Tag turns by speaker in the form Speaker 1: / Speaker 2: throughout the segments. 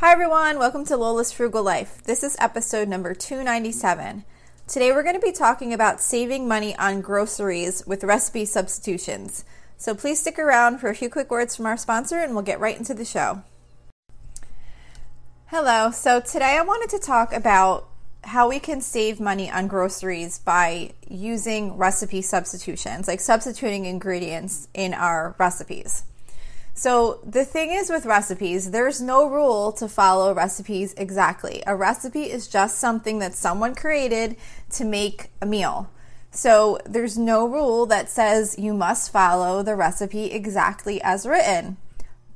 Speaker 1: Hi, everyone. Welcome to Lola's Frugal Life. This is episode number 297. Today, we're going to be talking about saving money on groceries with recipe substitutions. So, please stick around for a few quick words from our sponsor and we'll get right into the show. Hello. So, today I wanted to talk about how we can save money on groceries by using recipe substitutions, like substituting ingredients in our recipes. So the thing is with recipes, there's no rule to follow recipes exactly. A recipe is just something that someone created to make a meal. So there's no rule that says you must follow the recipe exactly as written.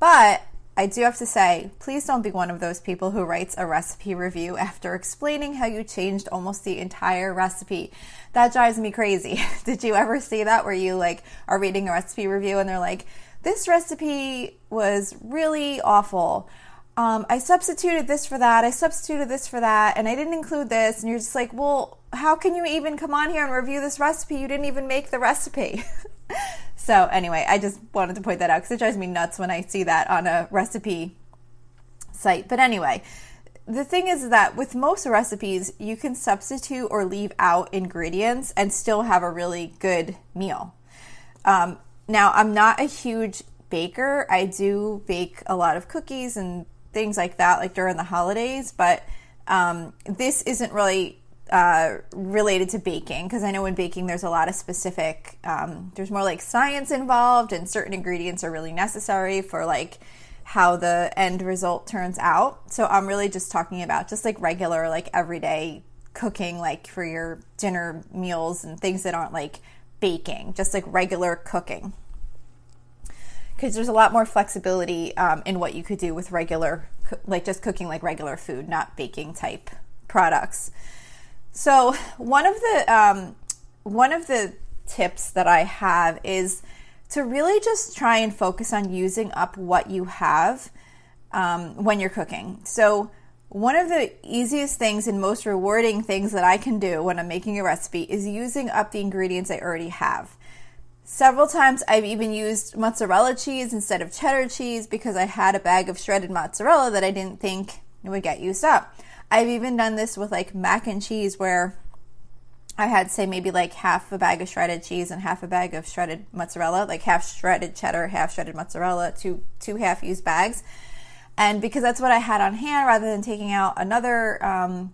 Speaker 1: But I do have to say, please don't be one of those people who writes a recipe review after explaining how you changed almost the entire recipe. That drives me crazy. Did you ever see that where you like are reading a recipe review and they're like, this recipe was really awful. Um, I substituted this for that. I substituted this for that, and I didn't include this. And you're just like, well, how can you even come on here and review this recipe? You didn't even make the recipe. so, anyway, I just wanted to point that out because it drives me nuts when I see that on a recipe site. But anyway, the thing is that with most recipes, you can substitute or leave out ingredients and still have a really good meal. Um, now, I'm not a huge baker. I do bake a lot of cookies and things like that, like during the holidays, but um, this isn't really uh, related to baking because I know in baking there's a lot of specific, um, there's more like science involved, and certain ingredients are really necessary for like how the end result turns out. So I'm really just talking about just like regular, like everyday cooking, like for your dinner meals and things that aren't like baking, just like regular cooking. Because there's a lot more flexibility um, in what you could do with regular, like just cooking like regular food, not baking type products. So one of the um, one of the tips that I have is to really just try and focus on using up what you have um, when you're cooking. So one of the easiest things and most rewarding things that I can do when I'm making a recipe is using up the ingredients I already have. Several times I've even used mozzarella cheese instead of cheddar cheese because I had a bag of shredded mozzarella that I didn't think would get used up. I've even done this with like mac and cheese where I had say maybe like half a bag of shredded cheese and half a bag of shredded mozzarella, like half shredded cheddar, half shredded mozzarella, two two half used bags and because that's what I had on hand, rather than taking out another um,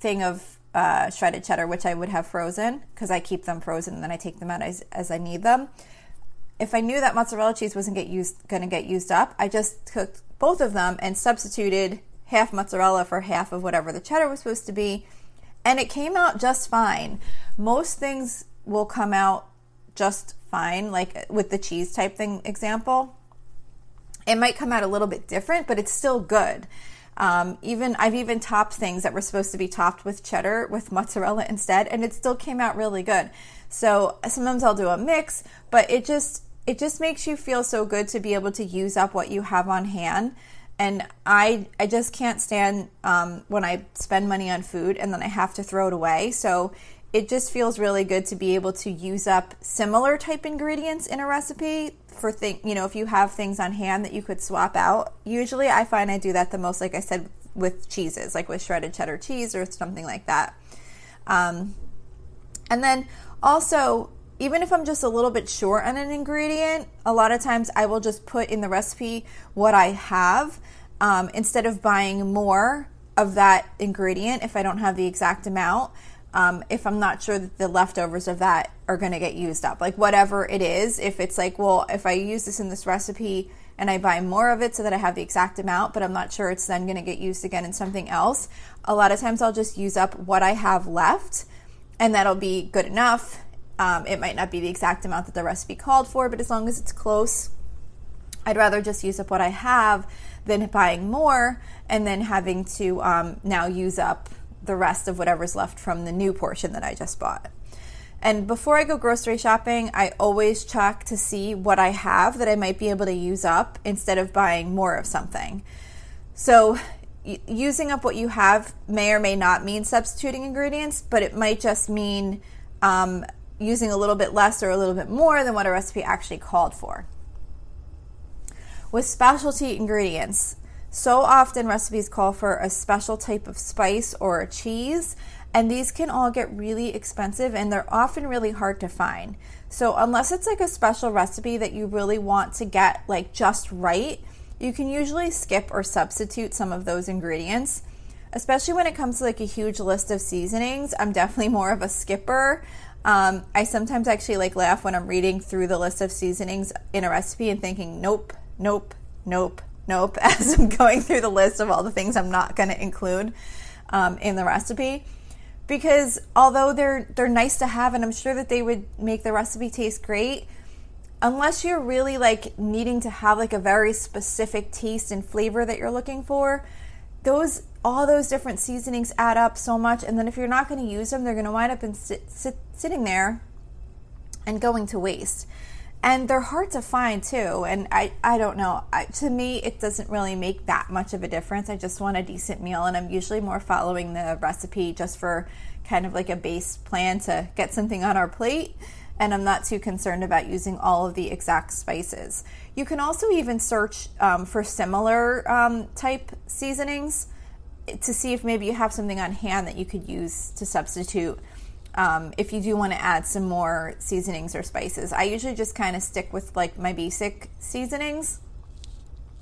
Speaker 1: thing of uh, shredded cheddar, which I would have frozen because I keep them frozen and then I take them out as, as I need them. If I knew that mozzarella cheese wasn't get used going to get used up, I just cooked both of them and substituted half mozzarella for half of whatever the cheddar was supposed to be, and it came out just fine. Most things will come out just fine, like with the cheese type thing example. It might come out a little bit different, but it's still good. Um, even I've even topped things that were supposed to be topped with cheddar with mozzarella instead, and it still came out really good. So sometimes I'll do a mix, but it just it just makes you feel so good to be able to use up what you have on hand. And I I just can't stand um, when I spend money on food and then I have to throw it away. So it just feels really good to be able to use up similar type ingredients in a recipe for thing you know if you have things on hand that you could swap out. Usually i find i do that the most like i said with cheeses like with shredded cheddar cheese or something like that. Um, and then also even if i'm just a little bit short on an ingredient a lot of times i will just put in the recipe what i have um, instead of buying more of that ingredient if i don't have the exact amount um, if I'm not sure that the leftovers of that are going to get used up. Like whatever it is, if it's like, well, if I use this in this recipe and I buy more of it so that I have the exact amount, but I'm not sure it's then going to get used again in something else, a lot of times I'll just use up what I have left and that'll be good enough. Um, it might not be the exact amount that the recipe called for, but as long as it's close, I'd rather just use up what I have than buying more and then having to um, now use up the rest of whatever's left from the new portion that I just bought. And before I go grocery shopping, I always check to see what I have that I might be able to use up instead of buying more of something. So, using up what you have may or may not mean substituting ingredients, but it might just mean um, using a little bit less or a little bit more than what a recipe actually called for. With specialty ingredients, So often recipes call for a special type of spice or a cheese, and these can all get really expensive and they're often really hard to find. So, unless it's like a special recipe that you really want to get like just right, you can usually skip or substitute some of those ingredients. Especially when it comes to like a huge list of seasonings, I'm definitely more of a skipper. Um, I sometimes actually like laugh when I'm reading through the list of seasonings in a recipe and thinking, nope, nope, nope, nope, as I'm going through the list of all the things I'm not going to include um, in the recipe. Because although they're they're nice to have, and I'm sure that they would make the recipe taste great, unless you're really like needing to have like a very specific taste and flavor that you're looking for, those all those different seasonings add up so much. And then if you're not going to use them, they're going to wind up in sit, sit, sitting there and going to waste and they're hard to find too. And i, I don't know. I, to me it doesn't really make that much of a difference. I just want a decent meal and i'm usually more following the recipe just for kind of like a base plan to get something on our plate. And i'm not too concerned about using all of the exact spices. You can also even search um, for similar um, type seasonings to see if maybe you have something on hand that you could use to substitute um, if you do want to add some more seasonings or spices. I usually just kind of stick with like my basic seasonings,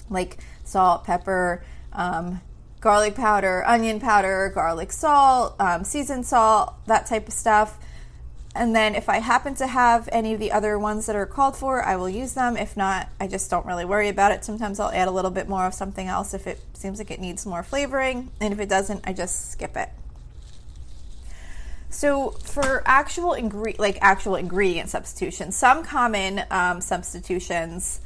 Speaker 1: like salt, pepper, um, garlic powder, onion powder, garlic salt, um, seasoned salt, that type of stuff. And then if I happen to have any of the other ones that are called for, I will use them. If not, I just don't really worry about it. Sometimes I'll add a little bit more of something else if it seems like it needs more flavoring. And if it doesn't, I just skip it. So for actual ingre- like actual ingredient substitutions, some common um, substitutions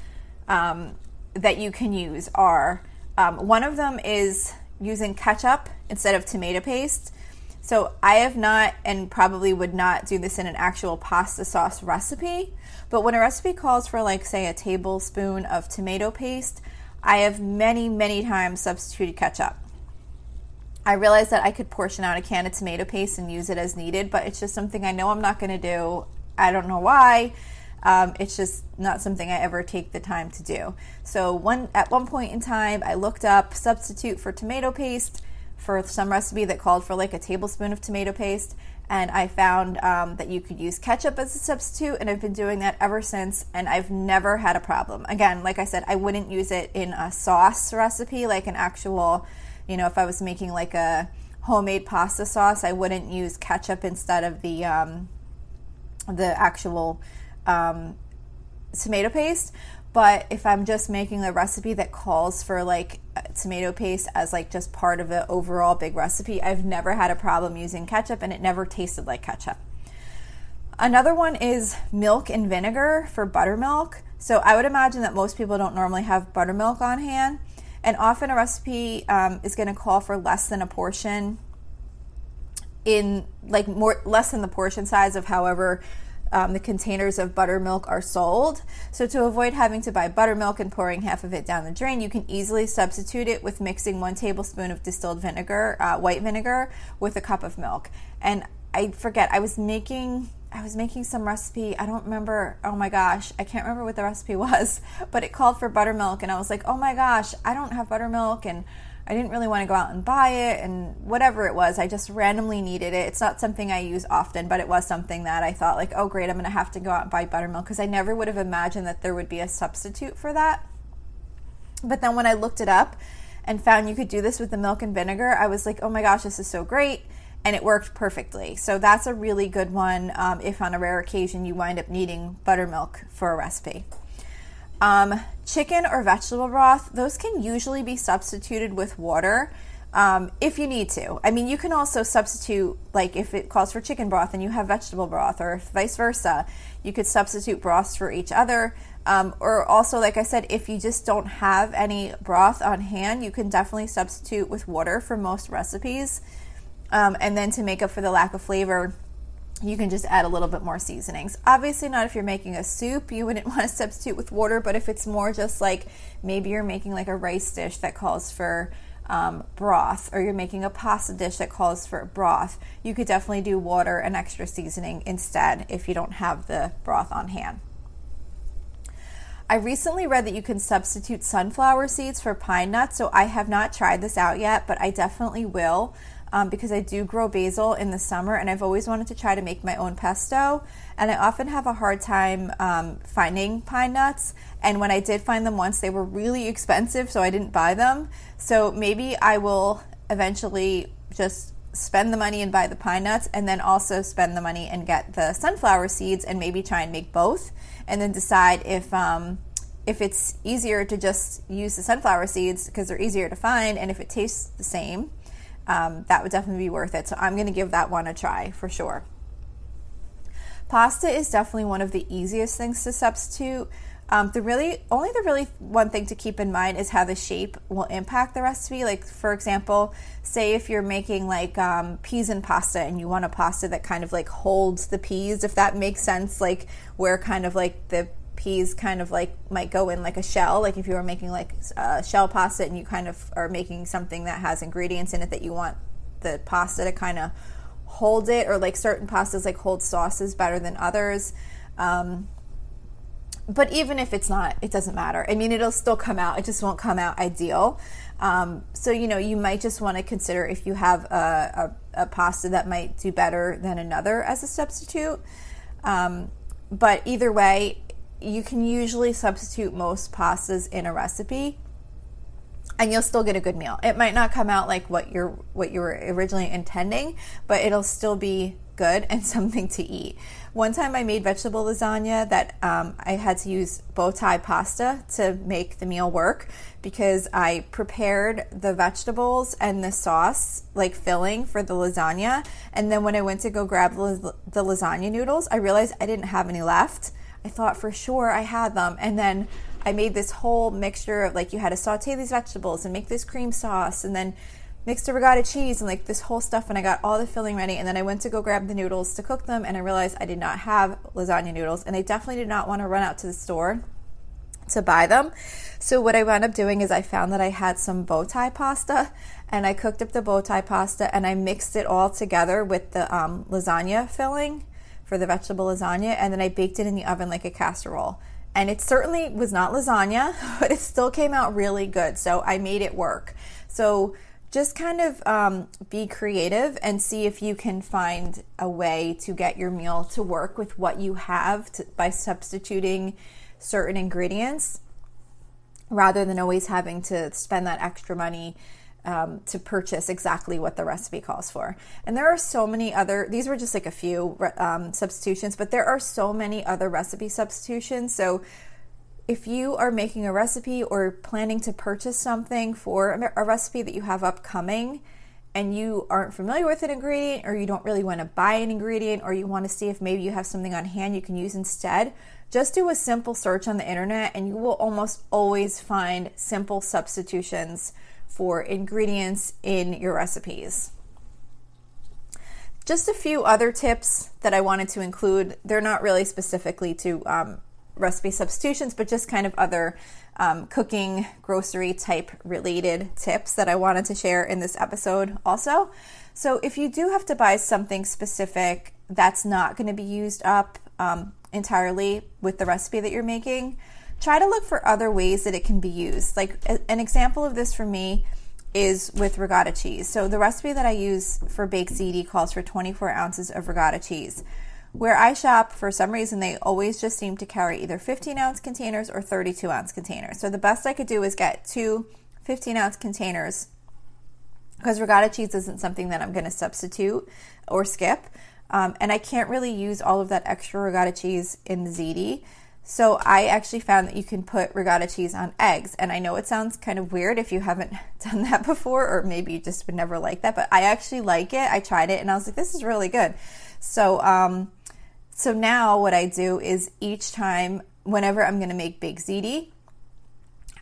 Speaker 1: um, that you can use are um, one of them is using ketchup instead of tomato paste. So I have not and probably would not do this in an actual pasta sauce recipe, but when a recipe calls for like say a tablespoon of tomato paste, I have many many times substituted ketchup. I realized that I could portion out a can of tomato paste and use it as needed, but it's just something I know I'm not going to do. I don't know why. Um, it's just not something I ever take the time to do. So one at one point in time, I looked up substitute for tomato paste for some recipe that called for like a tablespoon of tomato paste, and I found um, that you could use ketchup as a substitute, and I've been doing that ever since, and I've never had a problem. Again, like I said, I wouldn't use it in a sauce recipe, like an actual you know, if I was making like a homemade pasta sauce, I wouldn't use ketchup instead of the um, the actual um, tomato paste. But if I'm just making a recipe that calls for like tomato paste as like just part of the overall big recipe, I've never had a problem using ketchup and it never tasted like ketchup. Another one is milk and vinegar for buttermilk. So I would imagine that most people don't normally have buttermilk on hand. And often a recipe um, is going to call for less than a portion in like more less than the portion size of however um, the containers of buttermilk are sold. So, to avoid having to buy buttermilk and pouring half of it down the drain, you can easily substitute it with mixing one tablespoon of distilled vinegar, uh, white vinegar, with a cup of milk. And I forget, I was making I was making some recipe. I don't remember. Oh my gosh, I can't remember what the recipe was, but it called for buttermilk, and I was like, oh my gosh, I don't have buttermilk, and I didn't really want to go out and buy it, and whatever it was, I just randomly needed it. It's not something I use often, but it was something that I thought, like, oh great, I'm going to have to go out and buy buttermilk because I never would have imagined that there would be a substitute for that. But then when I looked it up and found you could do this with the milk and vinegar, I was like, oh my gosh, this is so great and it worked perfectly. So that's a really good one um, if on a rare occasion you wind up needing buttermilk for a recipe. Um, chicken or vegetable broth, those can usually be substituted with water um, if you need to. I mean, you can also substitute, like if it calls for chicken broth and you have vegetable broth, or vice versa, you could substitute broths for each other. Um, or also, like I said, if you just don't have any broth on hand, you can definitely substitute with water for most recipes. Um, and then to make up for the lack of flavor, you can just add a little bit more seasonings. Obviously, not if you're making a soup, you wouldn't want to substitute with water, but if it's more just like maybe you're making like a rice dish that calls for um, broth, or you're making a pasta dish that calls for broth, you could definitely do water and extra seasoning instead if you don't have the broth on hand. I recently read that you can substitute sunflower seeds for pine nuts, so I have not tried this out yet, but I definitely will um, because I do grow basil in the summer and I've always wanted to try to make my own pesto. And I often have a hard time um, finding pine nuts. And when I did find them once, they were really expensive, so I didn't buy them. So maybe I will eventually just spend the money and buy the pine nuts and then also spend the money and get the sunflower seeds and maybe try and make both and then decide if um, if it's easier to just use the sunflower seeds because they're easier to find and if it tastes the same um, that would definitely be worth it. So i'm going to give that one a try for sure. Pasta is definitely one of the easiest things to substitute. Um, the really only the really one thing to keep in mind is how the shape will impact the recipe. Like for example, say if you're making like um, peas and pasta and you want a pasta that kind of like holds the peas, if that makes sense, like where kind of like the peas kind of like might go in like a shell. Like if you were making like a shell pasta and you kind of are making something that has ingredients in it that you want the pasta to kind of hold it, or like certain pastas like hold sauces better than others. Um, but even if it's not, it doesn't matter. I mean, it'll still come out. It just won't come out ideal. Um, so you know, you might just want to consider if you have a, a, a, pasta that might do better than another as a substitute. Um, but either way, you can usually substitute most pastas in a recipe and you'll still get a good meal. It might not come out like what you're what you were originally intending, but it'll still be good and something to eat. One time I made vegetable lasagna that um, I had to use bow tie pasta to make the meal work because I prepared the vegetables and the sauce, like filling for the lasagna. And then when I went to go grab the, the lasagna noodles, I realized I didn't have any left. I thought for sure I had them. And then I made this whole mixture of like you had to saute these vegetables and make this cream sauce and then mixed a ricotta cheese and like this whole stuff and I got all the filling ready and then I went to go grab the noodles to cook them and I realized I did not have lasagna noodles and I definitely did not want to run out to the store to buy them. So what I wound up doing is I found that I had some bow tie pasta and I cooked up the bow tie pasta and I mixed it all together with the um, lasagna filling for the vegetable lasagna and then I baked it in the oven like a casserole. And it certainly was not lasagna, but it still came out really good. So I made it work. So just kind of um, be creative and see if you can find a way to get your meal to work with what you have to, by substituting certain ingredients rather than always having to spend that extra money um, to purchase exactly what the recipe calls for. And there are so many other, these were just like a few um, substitutions, but there are so many other recipe substitutions. So if you are making a recipe or planning to purchase something for a recipe that you have upcoming and you aren't familiar with an ingredient or you don't really want to buy an ingredient or you want to see if maybe you have something on hand you can use instead, just do a simple search on the internet and you will almost always find simple substitutions for ingredients in your recipes. Just a few other tips that I wanted to include. They're not really specifically to um, recipe substitutions, but just kind of other um, cooking, grocery type related tips that I wanted to share in this episode also. So, if you do have to buy something specific that's not going to be used up um, entirely with the recipe that you're making, try to look for other ways that it can be used. Like an example of this for me is with ricotta cheese. So, the recipe that I use for baked ziti calls for 24 ounces of ricotta cheese. Where I shop, for some reason, they always just seem to carry either 15 ounce containers or 32 ounce containers. So the best I could do is get two 15 ounce containers because ricotta cheese isn't something that I'm going to substitute or skip. Um, and I can't really use all of that extra ricotta cheese in the ziti. So I actually found that you can put ricotta cheese on eggs. And I know it sounds kind of weird if you haven't done that before, or maybe you just would never like that, but I actually like it. I tried it and I was like, this is really good. So, um, so now what I do is each time, whenever I'm going to make baked ziti,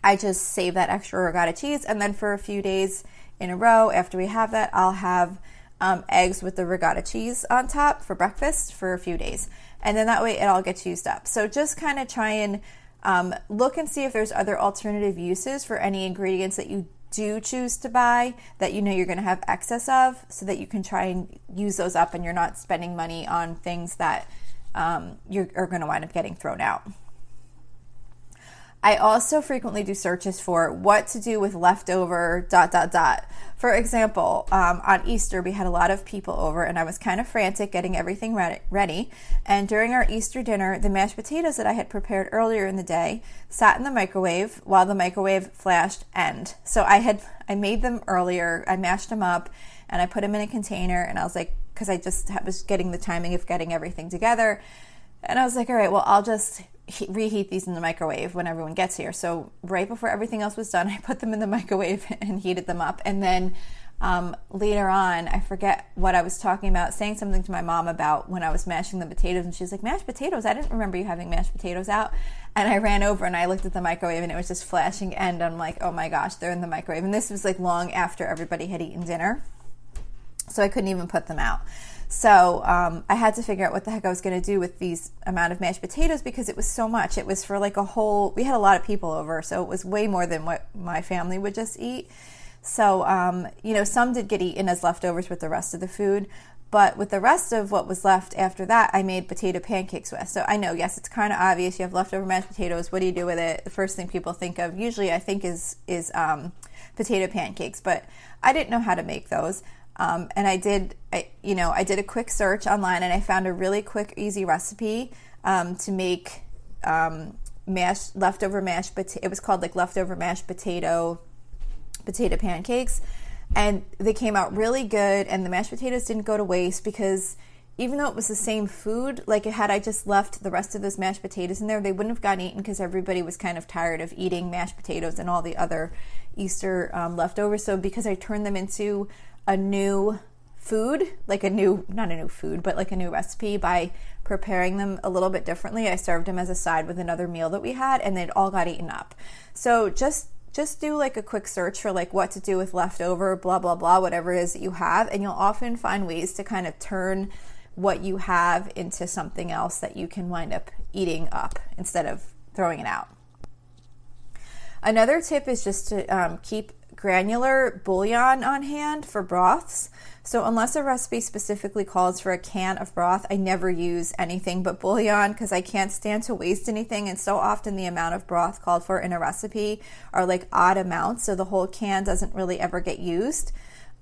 Speaker 1: I just save that extra ricotta cheese, and then for a few days in a row after we have that, I'll have um, eggs with the ricotta cheese on top for breakfast for a few days, and then that way it all gets used up. So just kind of try and um, look and see if there's other alternative uses for any ingredients that you do choose to buy that you know you're going to have excess of, so that you can try and use those up, and you're not spending money on things that um, you are going to wind up getting thrown out. I also frequently do searches for what to do with leftover dot dot dot. For example, um, on Easter, we had a lot of people over, and I was kind of frantic getting everything ready. And during our Easter dinner, the mashed potatoes that I had prepared earlier in the day sat in the microwave while the microwave flashed end. So I had I made them earlier. I mashed them up, and I put them in a container. And I was like, because I just was getting the timing of getting everything together. And I was like, all right, well, I'll just reheat these in the microwave when everyone gets here. So right before everything else was done, I put them in the microwave and heated them up. And then um, later on, I forget what I was talking about, saying something to my mom about when I was mashing the potatoes, and she's like, "Mashed potatoes? I didn't remember you having mashed potatoes out." And I ran over and I looked at the microwave, and it was just flashing end. I'm like, "Oh my gosh, they're in the microwave!" And this was like long after everybody had eaten dinner, so I couldn't even put them out. So um, I had to figure out what the heck I was going to do with these amount of mashed potatoes because it was so much. It was for like a whole. We had a lot of people over, so it was way more than what my family would just eat. So um, you know, some did get eaten as leftovers with the rest of the food. But with the rest of what was left after that, I made potato pancakes with. So I know, yes, it's kind of obvious. You have leftover mashed potatoes. What do you do with it? The first thing people think of, usually, I think, is is um, potato pancakes. But I didn't know how to make those. Um, and I did, I, you know, I did a quick search online and I found a really quick, easy recipe um, to make um, mashed leftover mashed potato. It was called like leftover mashed potato potato pancakes, and they came out really good. And the mashed potatoes didn't go to waste because even though it was the same food, like had I just left the rest of those mashed potatoes in there, they wouldn't have gotten eaten because everybody was kind of tired of eating mashed potatoes and all the other Easter um, leftovers. So because I turned them into a new food, like a new, not a new food, but like a new recipe by preparing them a little bit differently. I served them as a side with another meal that we had and it all got eaten up. So just just do like a quick search for like what to do with leftover blah blah blah whatever it is that you have and you'll often find ways to kind of turn what you have into something else that you can wind up eating up instead of throwing it out. Another tip is just to um, keep granular bouillon on hand for broths. So, unless a recipe specifically calls for a can of broth, I never use anything but bouillon because I can't stand to waste anything. And so often, the amount of broth called for in a recipe are like odd amounts. So, the whole can doesn't really ever get used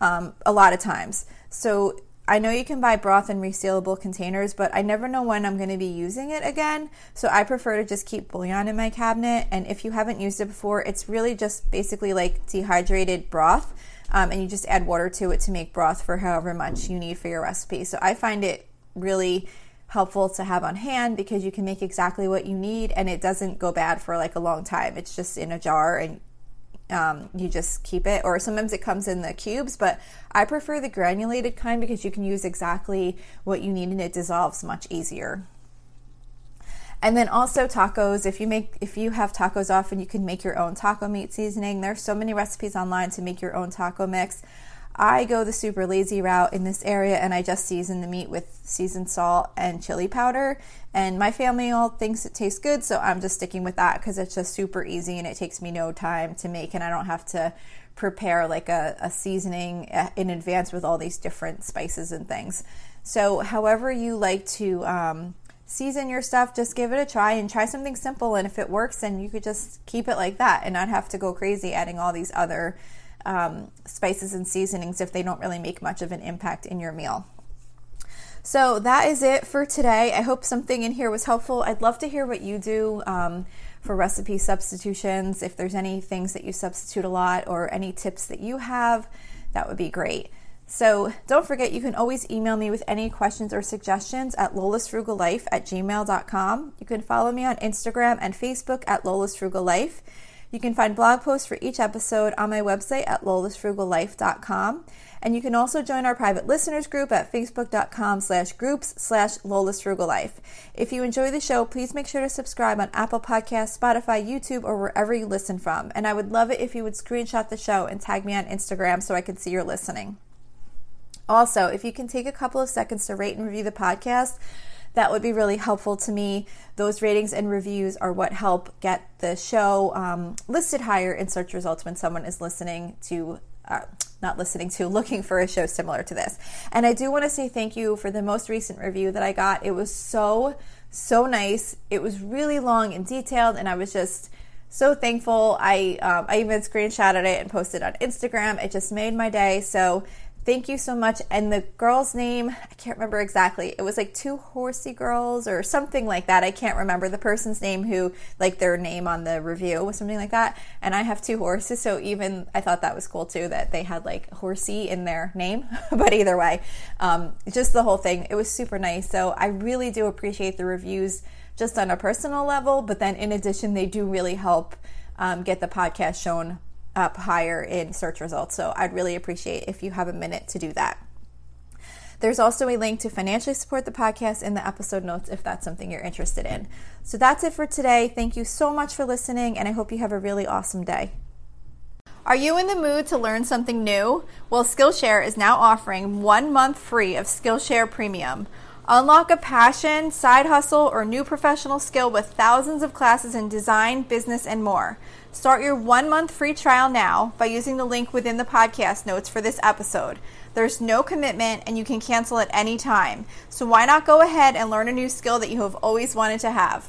Speaker 1: um, a lot of times. So, I know you can buy broth in resealable containers, but I never know when I'm going to be using it again. So I prefer to just keep bouillon in my cabinet. And if you haven't used it before, it's really just basically like dehydrated broth. Um, and you just add water to it to make broth for however much you need for your recipe. So I find it really helpful to have on hand because you can make exactly what you need and it doesn't go bad for like a long time. It's just in a jar and um, you just keep it, or sometimes it comes in the cubes, but I prefer the granulated kind because you can use exactly what you need and it dissolves much easier. And then also tacos. If you make if you have tacos often, you can make your own taco meat seasoning. There's so many recipes online to make your own taco mix. I go the super lazy route in this area and I just season the meat with seasoned salt and chili powder. And my family all thinks it tastes good, so I'm just sticking with that because it's just super easy and it takes me no time to make, and I don't have to prepare like a, a seasoning uh, in advance with all these different spices and things. So, however, you like to um, season your stuff, just give it a try and try something simple. And if it works, then you could just keep it like that and not have to go crazy adding all these other um, spices and seasonings if they don't really make much of an impact in your meal. So that is it for today. I hope something in here was helpful. I'd love to hear what you do um, for recipe substitutions. If there's any things that you substitute a lot or any tips that you have, that would be great. So don't forget, you can always email me with any questions or suggestions at lolasfrugallife at gmail.com. You can follow me on Instagram and Facebook at lolasfrugallife. You can find blog posts for each episode on my website at lolasfrugallife.com. And you can also join our private listeners group at facebook.com slash groups slash lolasfrugallife. If you enjoy the show, please make sure to subscribe on Apple Podcasts, Spotify, YouTube, or wherever you listen from. And I would love it if you would screenshot the show and tag me on Instagram so I can see you're listening. Also, if you can take a couple of seconds to rate and review the podcast, that would be really helpful to me. Those ratings and reviews are what help get the show um, listed higher in search results when someone is listening to. Uh, not listening to, looking for a show similar to this. And I do want to say thank you for the most recent review that I got. It was so, so nice. It was really long and detailed, and I was just so thankful. I um, I even screenshotted it and posted on Instagram. It just made my day. So thank you so much. And the girl's name, I can't remember exactly. It was like two horsey girls or something like that. I can't remember the person's name who, like their name on the review was something like that. And I have two horses. So even I thought that was cool too that they had like horsey in their name. but either way, um, just the whole thing, it was super nice. So I really do appreciate the reviews just on a personal level. But then in addition, they do really help um, get the podcast shown up higher in search results. So I'd really appreciate if you have a minute to do that. There's also a link to financially support the podcast in the episode notes if that's something you're interested in. So that's it for today. Thank you so much for listening, and I hope you have a really awesome day. Are you in the mood to learn something new? Well, Skillshare is now offering one month free of Skillshare Premium. Unlock a passion, side hustle, or new professional skill with thousands of classes in design, business, and more. Start your one month free trial now by using the link within the podcast notes for this episode. There's no commitment and you can cancel at any time. So why not go ahead and learn a new skill that you have always wanted to have?